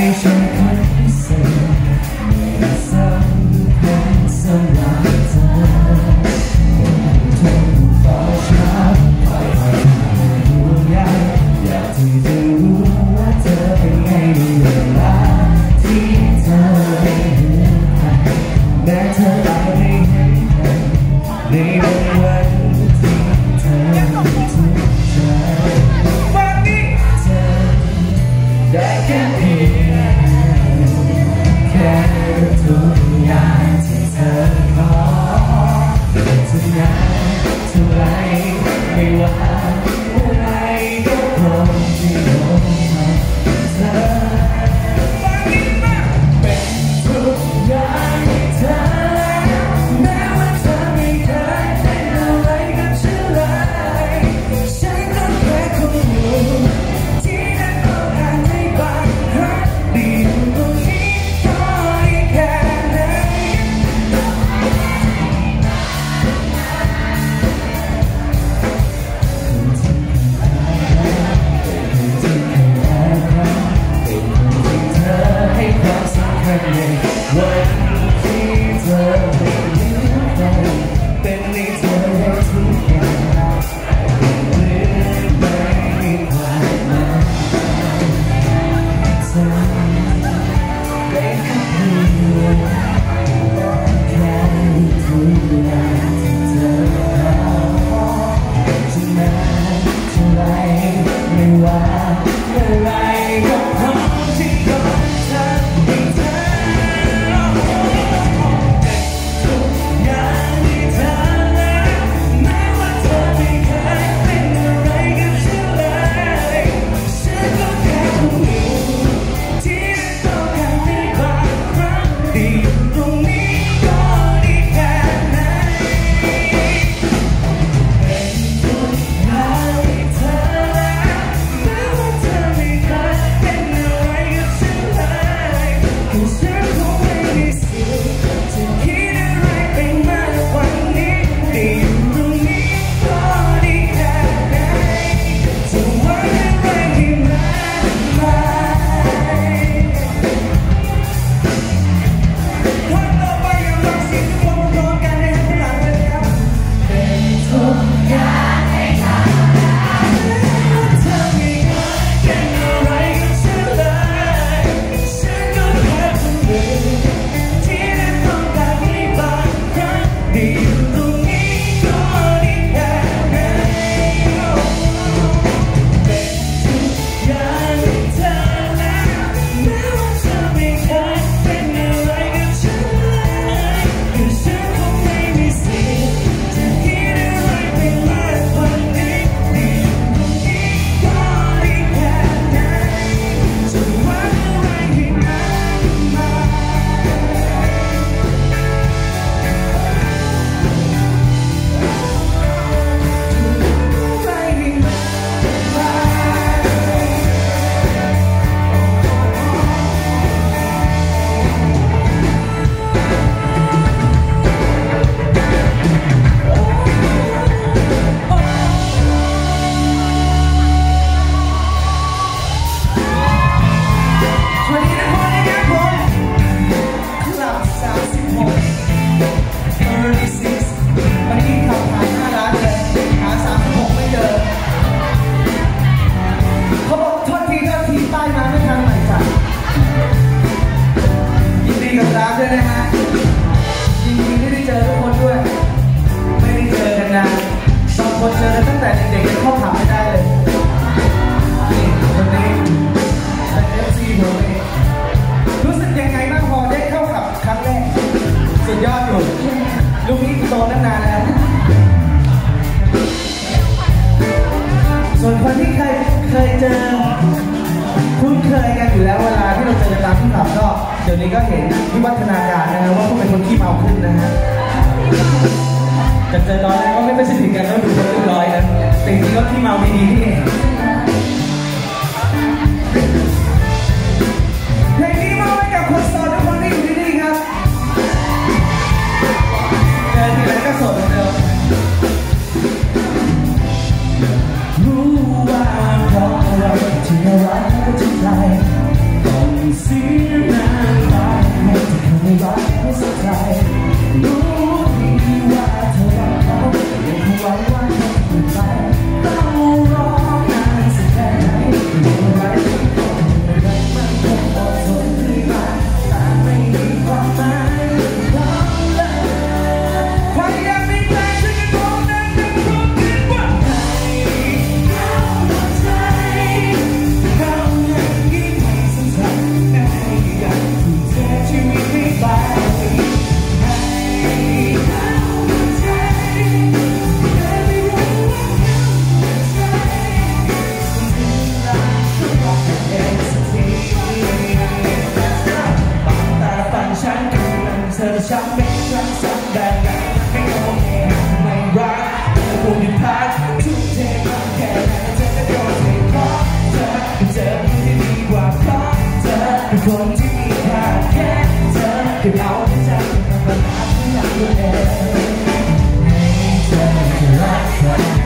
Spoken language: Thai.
没想透 ท่าไรไม่ว่าเมื่อไร เดี๋ยวนี้ก็เห็นวิวัฒนาการนะฮะว่าคุณเป็นคนขี้เมาขึ้นนะฮะจะเจอร้อยแล้วก็ไม่เป็นทธิ์กันแล้วดูคนเรียบร้อยนะแต่จริงก็ขี้เมาไม่ดีที่เอง shake your life